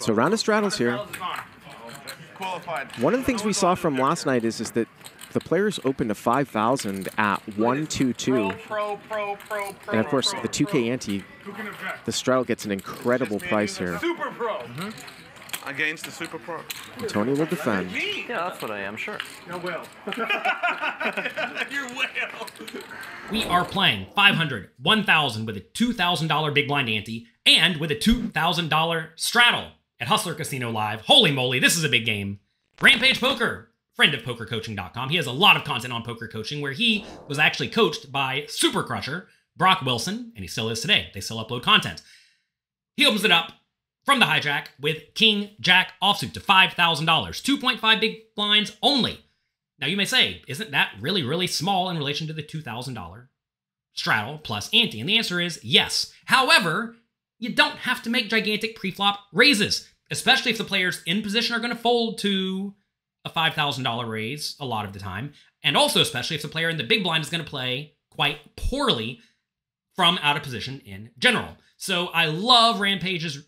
So round of straddles here. One of the things we saw from last night is, is that the players opened to 5,000 at 122. Pro, pro, pro, pro. And of course, the 2K ante, Who can object? the straddle gets an incredible price here. Super pro. Against the super pro. Tony will defend. Yeah, that's what I am, sure. No will. You're whale. We are playing 500, 1000 with a $2,000 big blind ante and with a $2,000 straddle at Hustler Casino Live. Holy moly, this is a big game. Rampage Poker, friend of pokercoaching.com. He has a lot of content on poker coaching where he was actually coached by Super Crusher, Brock Wilson, and he still is today. They still upload content. He opens it up from the hijack with King Jack offsuit to $5,000, 2.5 big blinds only. Now you may say, isn't that really, really small in relation to the $2,000 straddle plus ante? And the answer is yes. However, you don't have to make gigantic preflop raises, especially if the players in position are going to fold to a $5,000 raise a lot of the time. And also, especially if the player in the big blind is going to play quite poorly from out of position in general. So I love Rampage's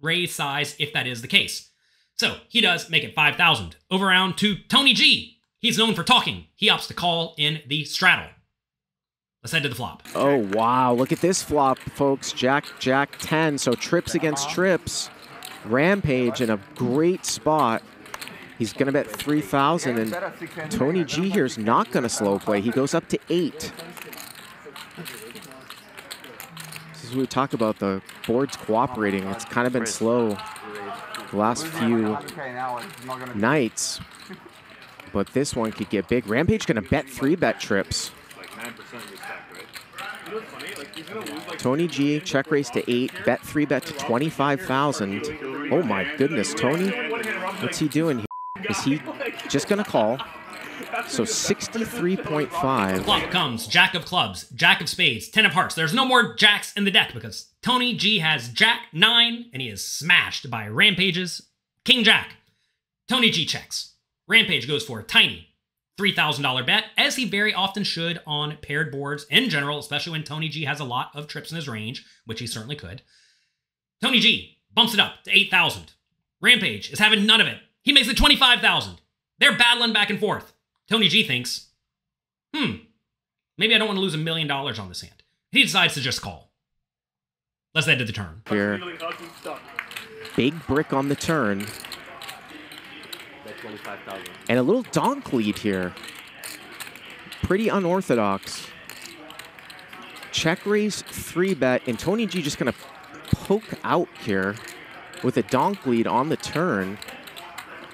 raise size if that is the case. So he does make it 5,000. Over round to Tony G. He's known for talking. He opts to call in the straddle. Let's head to the flop. Oh, wow. Look at this flop, folks. Jack, Jack 10. So trips against uh-huh. trips. Rampage in a great spot. He's going to bet 3,000, and Tony G here is not going to slow play. He goes up to 8. This is what we talk about, the boards cooperating. It's kind of been slow the last few nights, but this one could get big. Rampage going to bet 3-bet trips. Tony G, check raise to 8, bet 3 bet to 25,000. Oh my goodness, Tony, what's he doing here? Is he just to call? So 63.5. Flop comes Jack of clubs, Jack of spades, Ten of hearts. There's no more jacks in the deck because Tony G has Jack 9 and he is smashed by Rampage's King Jack. Tony G checks. Rampage goes for tiny $3,000 bet, as he very often should on paired boards in general, especially when Tony G has a lot of trips in his range, which he certainly could. Tony G bumps it up to 8,000. Rampage is having none of it. He makes it 25,000. They're battling back and forth. Tony G thinks, hmm, maybe I don't want to lose a million dollars on this hand. He decides to just call. Let's head to the turn. Here, Feeling ugly stuck. big brick on the turn, Bet 25,000. and a little donk lead here. Pretty unorthodox. Check raise, 3 bet, and Tony G just going to poke out here with a donk lead on the turn.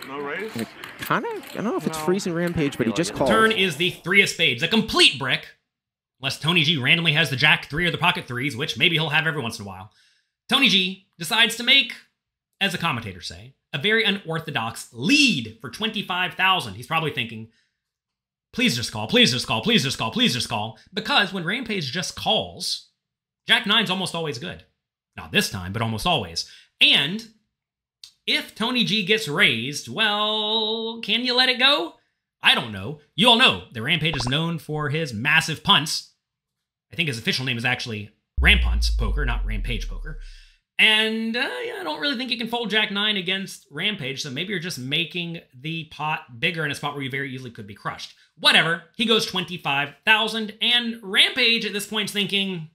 No raise? Kind of, I don't know if it's No. freezing Rampage, but he just like it. called. Turn is the three of spades, a complete brick. Unless Tony G randomly has the jack three or the pocket threes, which maybe he'll have every once in a while. Tony G decides to make, as the commentators say, a very unorthodox lead for 25,000. He's probably thinking, please just call, please just call, please just call, please just call. Because when Rampage just calls, Jack Nine's almost always good. Not this time, but almost always. And if Tony G gets raised, well, can you let it go? I don't know. You all know that Rampage is known for his massive punts. I think his official name is actually Rampunts Poker, not Rampage Poker. And uh, yeah, I don't really think you can fold Jack 9 against Rampage, so maybe you're just making the pot bigger in a spot where you very easily could be crushed. Whatever. He goes 25,000, and Rampage at this point is thinking,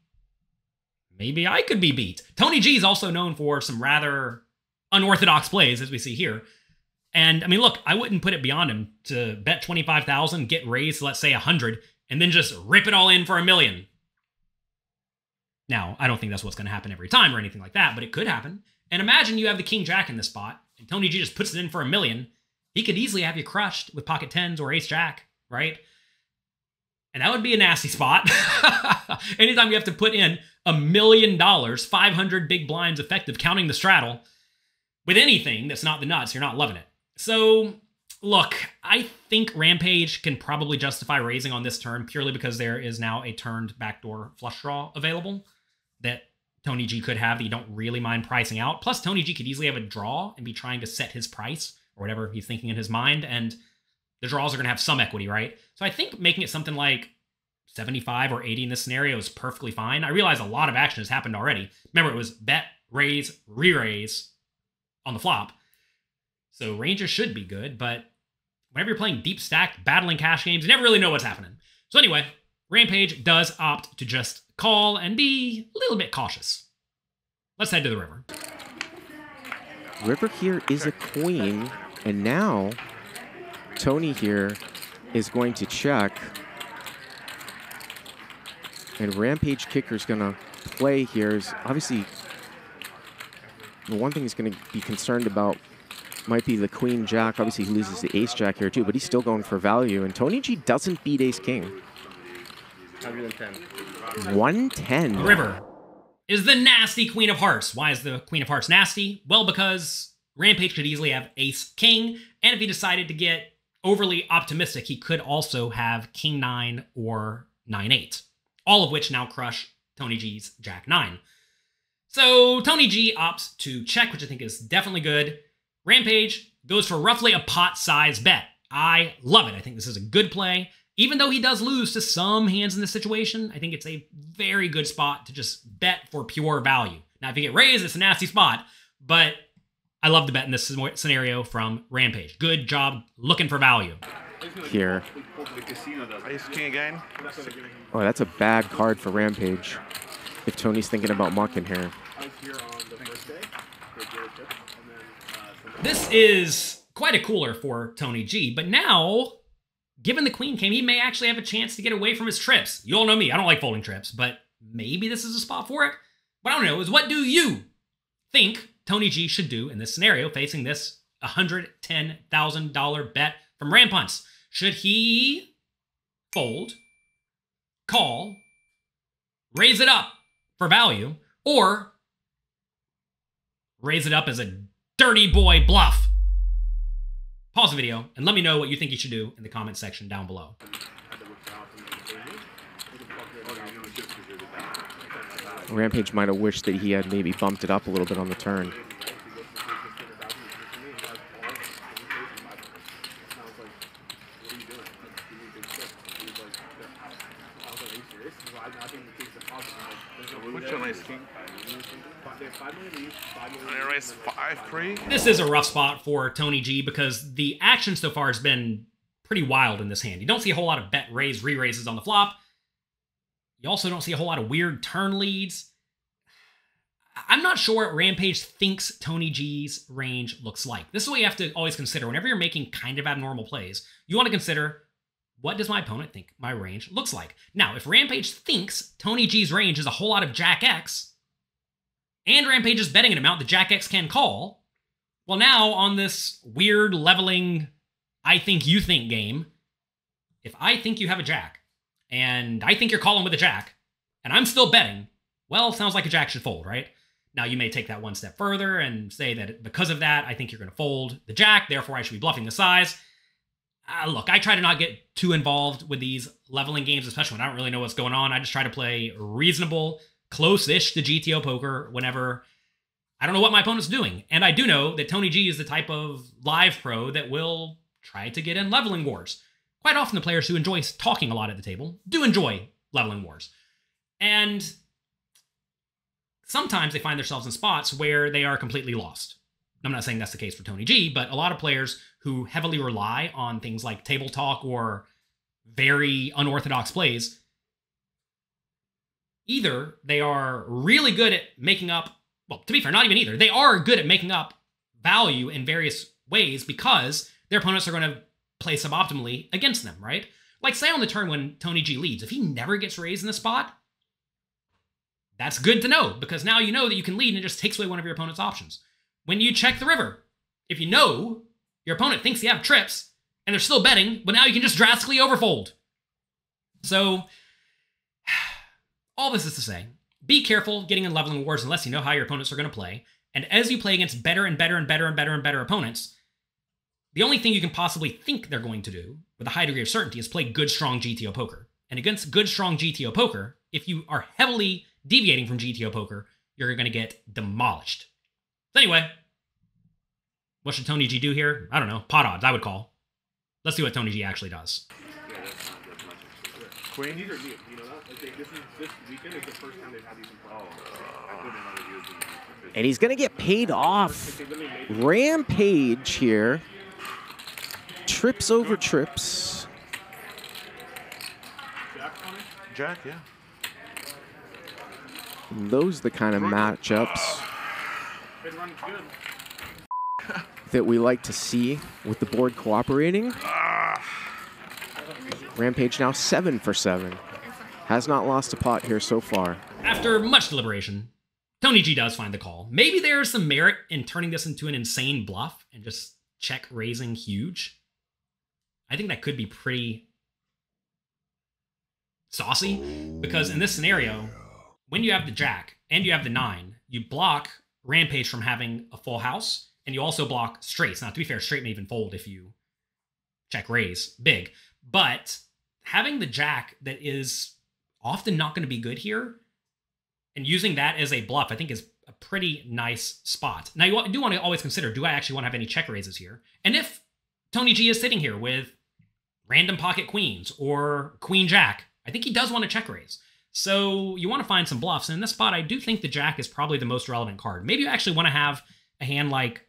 maybe I could be beat. Tony G is also known for some rather unorthodox plays, as we see here. And I mean, look, I wouldn't put it beyond him to bet 25,000, get raised, let's say 100, and then just rip it all in for a million. Now, I don't think that's what's going to happen every time or anything like that, but it could happen. And imagine you have the King Jack in this spot, and Tony G just puts it in for a million. He could easily have you crushed with pocket tens or ace jack, right? And that would be a nasty spot. Anytime you have to put in a million dollars, 500 big blinds effective, counting the straddle, with anything that's not the nuts, you're not loving it. So, look, I think Rampage can probably justify raising on this turn purely because there is now a turned backdoor flush draw available that Tony G could have that you don't really mind pricing out. Plus, Tony G could easily have a draw and be trying to set his price or whatever he's thinking in his mind, and the draws are going to have some equity, right? So I think making it something like 75 or 80 in this scenario is perfectly fine. I realize a lot of action has happened already. Remember, it was bet, raise, re raise, on the flop. So ranges should be good, but whenever you're playing deep stacked, battling cash games, you never really know what's happening. So anyway, Rampage does opt to just call and be a little bit cautious. Let's head to the river. River here is a queen, and now Tony here is going to check. And Rampage Kicker's gonna play here is obviously the one thing he's gonna be concerned about might be the queen jack. Obviously he loses the ace jack here too, but he's still going for value. And Tony G doesn't beat ace king. 110. 110. The river is the nasty Queen of Hearts. Why is the Queen of Hearts nasty? Well, because Rampage could easily have Ace King, and if he decided to get overly optimistic, he could also have King 9 or 9 8, all of which now crush Tony G's Jack 9. So Tony G opts to check, which I think is definitely good. Rampage goes for roughly a pot size bet. I love it. I think this is a good play. Even though he does lose to some hands in this situation, I think it's a very good spot to just bet for pure value. Now, if you get raised, it's a nasty spot, but I love the bet in this scenario from Rampage. Good job looking for value. Here. Ace king again. Oh, that's a bad card for Rampage. If Tony's thinking about mucking here. This is quite a cooler for Tony G, but now, given the queen came, he may actually have a chance to get away from his trips. You all know me, I don't like folding trips, but maybe this is a spot for it. What I don't know is what do you think Tony G should do in this scenario facing this $110,000 bet from Rampunts? Should he fold, call, raise it up for value, or raise it up as a dirty boy bluff? Pause the video and let me know what you think you should do in the comment section down below. Rampage might have wished that he had maybe bumped it up a little bit on the turn. Which one ace king? I raise five three. This is a rough spot for Tony G because the action so far has been pretty wild in this hand. You don't see a whole lot of bet raise re-raises on the flop. You also don't see a whole lot of weird turn leads. I'm not sure what Rampage thinks Tony G's range looks like. This is what you have to always consider. Whenever you're making kind of abnormal plays, you want to consider what does my opponent think my range looks like? Now, if Rampage thinks Tony G's range is a whole lot of Jack X, and Rampage is betting an amount that Jack X can call, well, now on this weird leveling I think you think game, if I think you have a Jack, and I think you're calling with a Jack, and I'm still betting, well, sounds like a Jack should fold, right? Now, you may take that one step further and say that because of that, I think you're going to fold the Jack, therefore I should be bluffing the size. Uh, look, I try to not get too involved with these leveling games, especially when I don't really know what's going on. I just try to play reasonable, close-ish to GTO poker whenever I don't know what my opponent's doing. And I do know that Tony G is the type of live pro that will try to get in leveling wars. Quite often the players who enjoy talking a lot at the table do enjoy leveling wars. And sometimes they find themselves in spots where they are completely lost. I'm not saying that's the case for Tony G, but a lot of players who heavily rely on things like table talk or very unorthodox plays, either they are really good at making up, well, to be fair, not even either. They are good at making up value in various ways because their opponents are going to play suboptimally against them, right? Like, say on the turn when Tony G leads, if he never gets raised in the spot, that's good to know because now you know that you can lead and it just takes away one of your opponent's options. When you check the river, if you know your opponent thinks you have trips and they're still betting, but now you can just drastically overfold. So, all this is to say, be careful getting in leveling wars unless you know how your opponents are going to play. And as you play against better and better and better and better and better opponents, the only thing you can possibly think they're going to do with a high degree of certainty is play good, strong GTO poker. And against good, strong GTO poker, if you are heavily deviating from GTO poker, you're going to get demolished. So anyway, what should Tony G do here? I don't know. Pot odds, I would call. Let's see what Tony G actually does. Queen. These are new. You know that? Like they, this is this weekend is the first time they've had these in play. I couldn't have used them. And he's going to get paid off. They literally made Rampage here. Trips over trips. Jack. Jack, yeah. Those are the kind of matchups Been running good. that we like to see with the board cooperating. Ah. Rampage now seven for seven. Has not lost a pot here so far. After much deliberation, Tony G does find the call. Maybe there is some merit in turning this into an insane bluff and just check raising huge. I think that could be pretty saucy because in this scenario, when you have the jack and you have the nine, you block Rampage from having a full house and you also block straights. Now, to be fair, straight may even fold if you check raise big, but having the jack that is often not going to be good here and using that as a bluff, I think is a pretty nice spot. Now, you do want to always consider, do I actually want to have any check raises here? And if Tony G is sitting here with random pocket queens or queen jack, I think he does want to check raise. So you want to find some bluffs. And in this spot, I do think the jack is probably the most relevant card. Maybe you actually want to have a hand like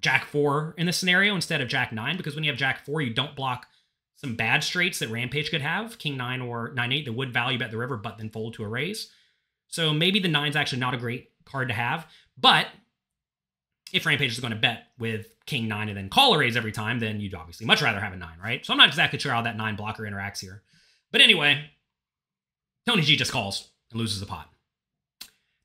jack four in this scenario instead of jack nine, because when you have jack four, you don't block some bad straights that Rampage could have, king nine or nine eight, that would value bet the river, but then fold to a raise. So maybe the nine's actually not a great card to have. But if Rampage is going to bet with king nine and then call a raise every time, then you'd obviously much rather have a nine, right? So I'm not exactly sure how that nine blocker interacts here. But anyway, Tony G just calls and loses the pot.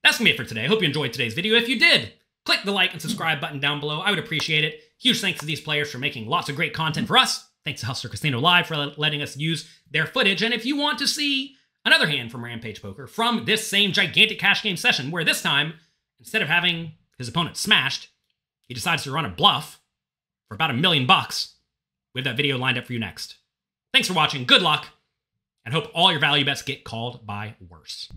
That's gonna be it for today. I hope you enjoyed today's video. If you did, click the like and subscribe button down below. I would appreciate it. Huge thanks to these players for making lots of great content for us. Thanks to Hustler Casino Live for letting us use their footage. And if you want to see another hand from Rampage Poker from this same gigantic cash game session, where this time, instead of having his opponent smashed, he decides to run a bluff for about a million bucks. We have that video lined up for you next. Thanks for watching. Good luck and hope all your value bets get called by worse.